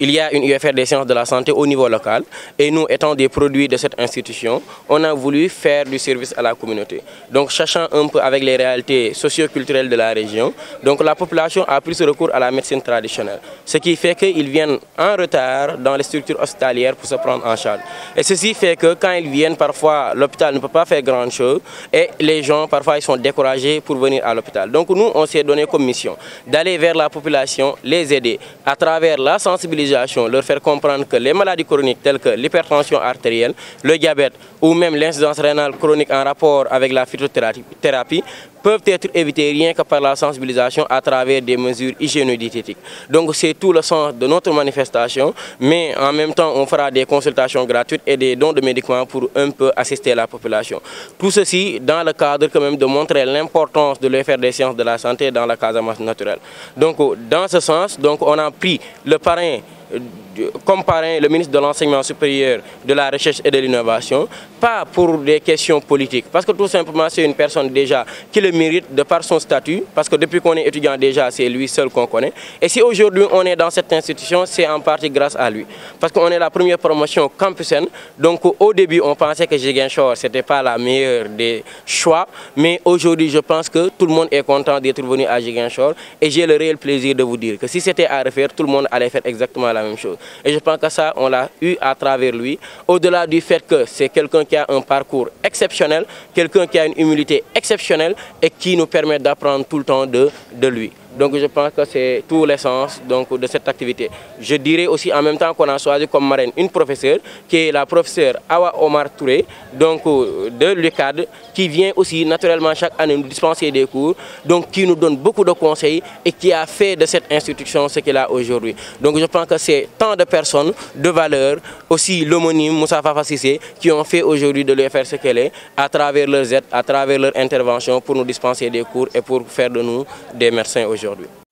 il y a une UFR des sciences de la santé au niveau local et nous étant des produits de cette institution, on a voulu faire du service à la communauté. Donc sachant un peu avec les réalités socio-culturelles de la région, donc la population a plus recours à la médecine traditionnelle. Ce qui fait qu'ils viennent en retard dans les structures hospitalières pour se prendre en charge. Et ceci fait que quand ils viennent, parfois l'hôpital ne peut pas faire grand chose et les gens parfois ils sont découragés pour venir à l'hôpital. Donc nous, on s'est donné comme mission d'aller vers la population, les aider à travers la sensibilisation, leur faire comprendre que les maladies chroniques telles que l'hypertension artérielle, le diabète ou même l'incidence rénale chronique en rapport avec la phytothérapie peuvent être évitées rien que par la sensibilisation à travers des mesures hygiéno-diététiques. Donc c'est tout le sens de notre manifestation, mais en même temps on fera des consultations gratuites et des dons de médicaments pour un peu assister la population. Tout ceci dans le cadre quand même de montrer l'importance de l'effet des sciences de la santé dans la casamance naturelle. Donc dans ce sens, donc, on a pris le parrain uh, comme parrain le ministre de l'Enseignement supérieur, de la Recherche et de l'Innovation, pas pour des questions politiques, parce que tout simplement c'est une personne déjà qui le mérite de par son statut, parce que depuis qu'on est étudiant déjà, c'est lui seul qu'on connaît. Et si aujourd'hui on est dans cette institution, c'est en partie grâce à lui. Parce qu'on est la première promotion campusenne, donc au début on pensait que Giguinchor, ce n'était pas la meilleure des choix, mais aujourd'hui je pense que tout le monde est content d'être venu à Giguinchor, et j'ai le réel plaisir de vous dire que si c'était à refaire, tout le monde allait faire exactement la même chose. Et je pense que ça, on l'a eu à travers lui. Au-delà du fait que c'est quelqu'un qui a un parcours exceptionnel, quelqu'un qui a une humilité exceptionnelle et qui nous permet d'apprendre tout le temps de, de lui. Donc je pense que c'est tout l'essence de cette activité. Je dirais aussi en même temps qu'on a choisi comme marraine une professeure qui est la professeure Awa Omar Touré, donc de l'UCAD, qui vient aussi naturellement chaque année nous dispenser des cours, donc qui nous donne beaucoup de conseils et qui a fait de cette institution ce qu'elle a aujourd'hui. Donc je pense que c'est tant de personnes de valeur, aussi l'homonyme Moussa Fafa qui ont fait aujourd'hui de l'UFR ce qu'elle est, à travers leurs aides, à travers leur intervention pour nous dispenser des cours et pour faire de nous des médecins aujourd'hui.